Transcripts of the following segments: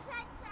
Sunset.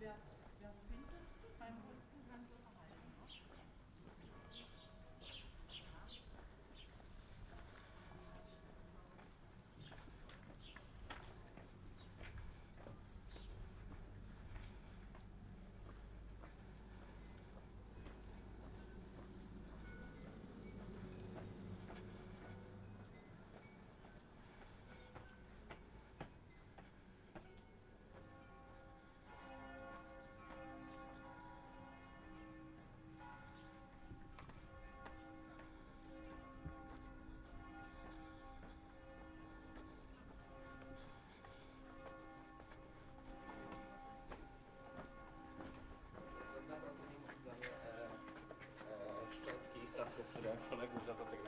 Nadal kolegów za to, co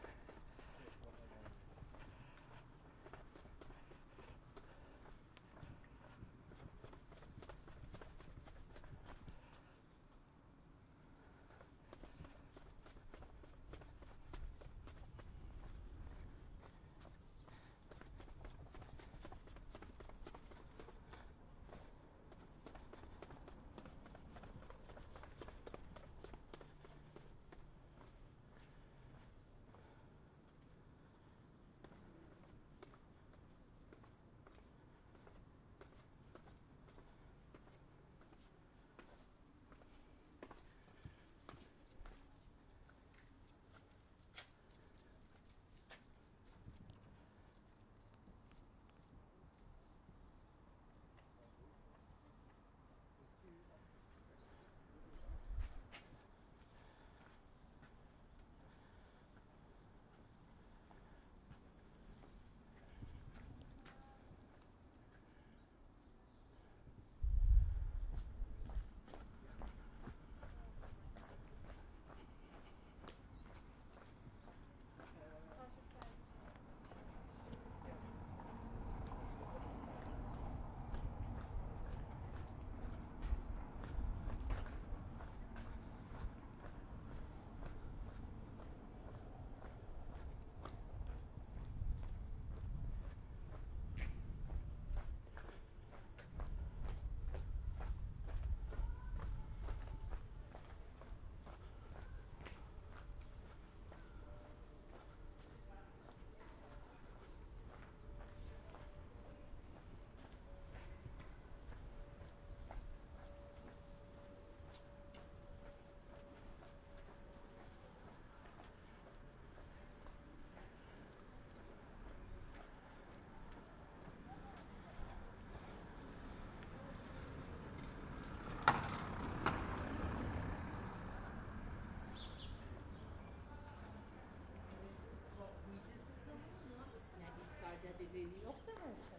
bedeli yok değil mi?